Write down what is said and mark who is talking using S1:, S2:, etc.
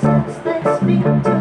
S1: Let's be